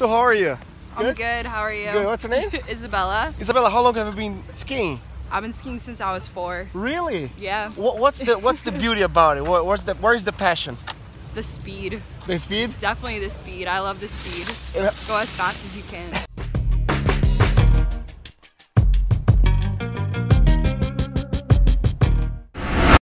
So how are you? I'm good. How are you? Good. What's your name? Isabella. Isabella, how long have you been skiing? I've been skiing since I was four. Really? Yeah. What, what's the What's the beauty about it? What, what's the Where's the passion? The speed. The speed? Definitely the speed. I love the speed. Uh, Go as fast as you can.